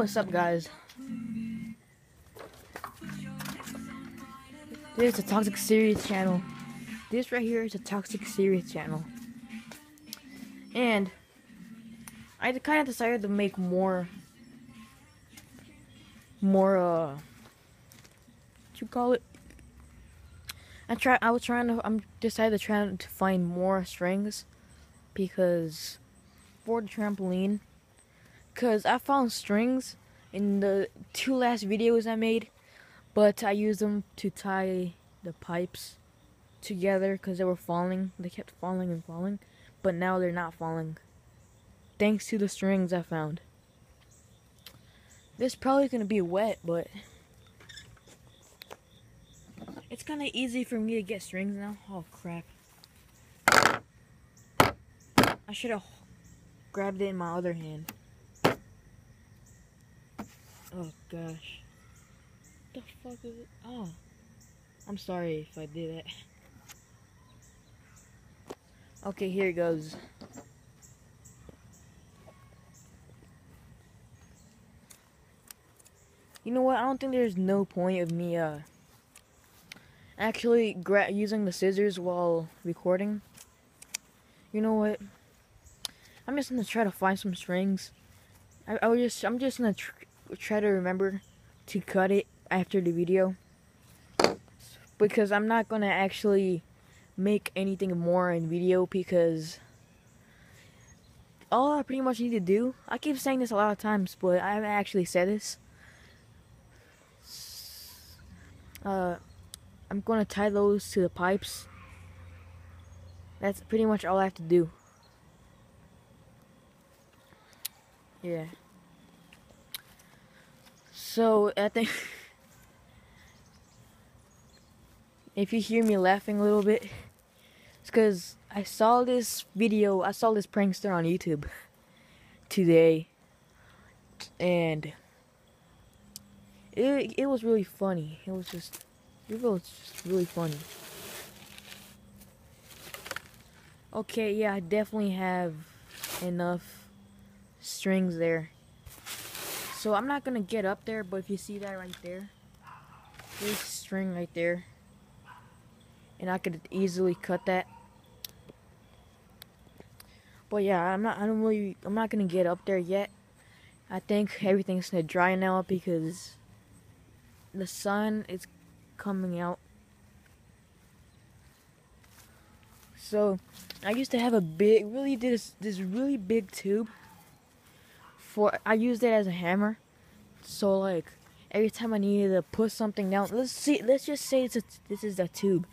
what's up, guys? This is a Toxic Series channel. This right here is a Toxic Series channel. And I kind of decided to make more, more, uh, what you call it? I try. I was trying to. I'm decided to try to find more strings because for the trampoline, cause I found strings in the two last videos I made, but I used them to tie the pipes together because they were falling. They kept falling and falling, but now they're not falling. Thanks to the strings I found. This probably gonna be wet, but it's kind of easy for me to get strings now. Oh crap! I should have grabbed it in my other hand. Oh gosh. What the fuck is it? Oh. I'm sorry if I did that. Okay, here it goes. You know what? I don't think there's no point of me uh actually using the scissors while recording. You know what? I'm just gonna try to find some strings. I, I was just I'm just gonna try to remember to cut it after the video because I'm not gonna actually make anything more in video because all I pretty much need to do. I keep saying this a lot of times, but I haven't actually said this. Uh, I'm gonna tie those to the pipes. That's pretty much all I have to do. Yeah. So I think if you hear me laughing a little bit, it's because I saw this video, I saw this prankster on YouTube today, and it it was really funny. It was just it was just really funny. Okay, yeah, I definitely have enough strings there. So I'm not gonna get up there, but if you see that right there, there's string right there. And I could easily cut that. But yeah, I'm not I don't really I'm not gonna get up there yet. I think everything's gonna dry now because the sun is coming out. So I used to have a big really this this really big tube for I used it as a hammer. So like every time I needed to put something down, let's see, let's just say it's a, this is a tube.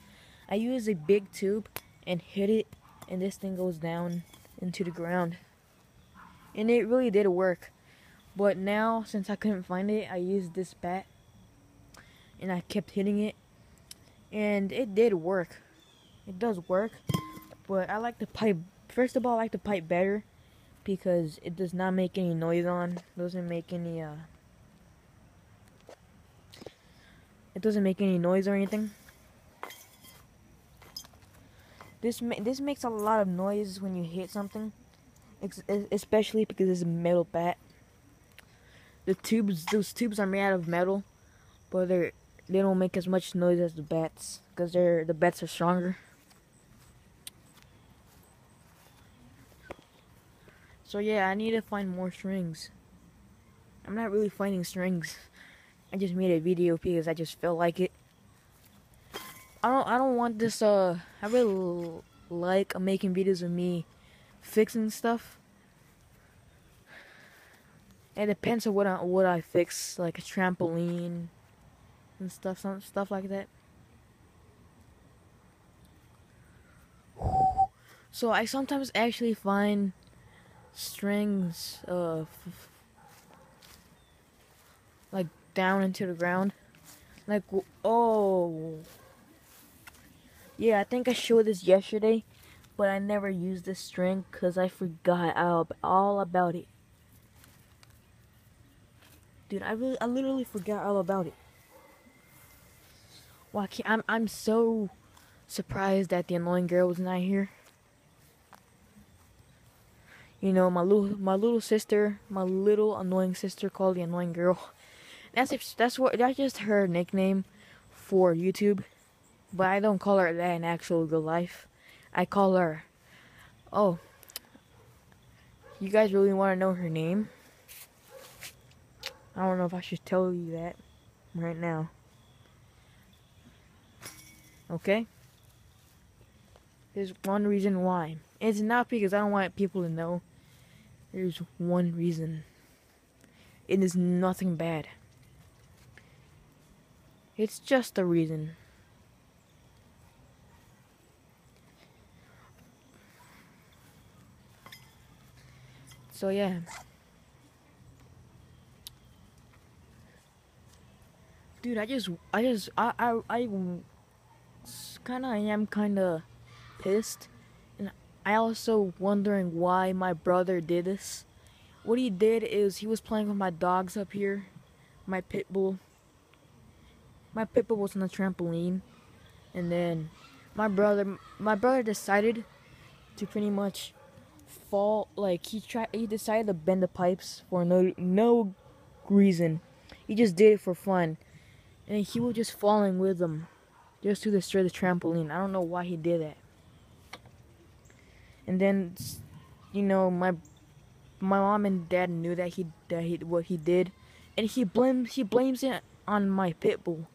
I use a big tube and hit it, and this thing goes down into the ground. And it really did work. But now, since I couldn't find it, I used this bat, and I kept hitting it, and it did work. It does work, but I like the pipe. First of all, I like the pipe better because it does not make any noise on. Doesn't make any uh It doesn't make any noise or anything. This ma this makes a lot of noise when you hit something, especially because it's a metal bat. The tubes, those tubes are made out of metal, but they they don't make as much noise as the bats because they're the bats are stronger. So yeah, I need to find more strings. I'm not really finding strings. I just made a video because I just felt like it. I don't I don't want this uh I really like making videos of me fixing stuff. It depends on what I what I fix, like a trampoline and stuff some stuff like that. So I sometimes actually find strings uh like down into the ground. Like oh. Yeah i think i showed this yesterday but i never used this string because i forgot all, about it. Dude i really i literally forgot all about it. I can't, i'm i'm so surprised that the annoying girl was not here You know, my little my little sister, my little annoying sister called the annoying girl. That's that's what that's just her nickname for YouTube. But I don't call her that in actual real life. I call her Oh. You guys really want to know her name? I don't know if I should tell you that right now. Okay? There's one reason why. It's not because I don't want people to know. There's one reason. It is nothing bad. It's just a reason. So yeah. Dude, I just, I just, I, I, I kind of I am kind of pissed. I also wondering why my brother did this. What he did is he was playing with my dogs up here. My pit bull. My pit bull was on the trampoline. And then my brother, my brother decided to pretty much fall, like he tried, he decided to bend the pipes for no, no reason. He just did it for fun. And he was just falling with them just to destroy the trampoline. I don't know why he did that. And then, you know, my my mom and dad knew that he that he what he did, and he blames he blames it on my pit bull.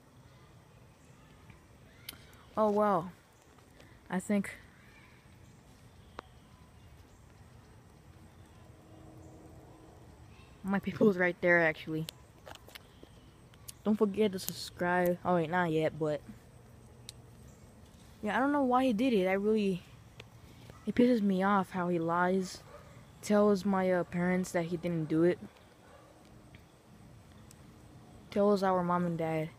Oh wow, I think. My bull's right there actually. Don't forget to subscribe. Oh wait, not yet, but yeah, I don't know why he did it. I really it pisses me off how he lies, tells my uh, parents that he didn't do it, tells our mom and dad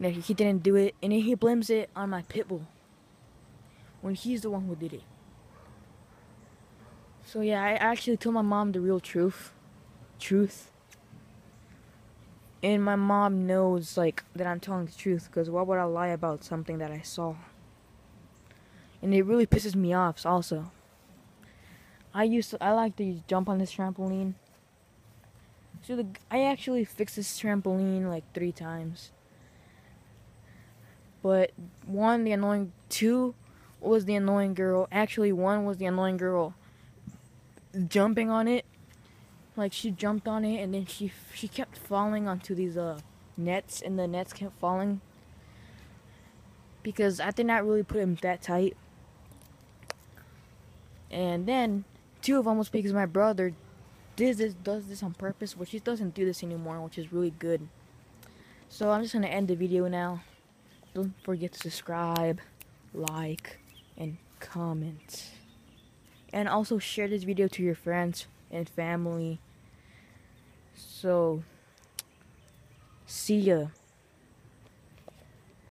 that he didn't do it, and then he blames it on my pit bull when he's the one who did it. So yeah, I actually told my mom the real truth, truth and my mom knows like that I'm telling the truth because why would I lie about something that I saw? And it really pisses me off also. I used to I like to jump on this trampoline. So the I actually fixed this trampoline like 3 times. But one the annoying two was the annoying girl. Actually one was the annoying girl jumping on it like she jumped on it and then she she kept falling onto these uh nets and the nets kept falling because I did not really put them that tight. And then two of them was because my brother does this does this on purpose, which he doesn't do this anymore, which is really good. So I'm just gonna end the video now. Don't forget to subscribe, like, and comment. And also share this video to your friends and family. So, see ya.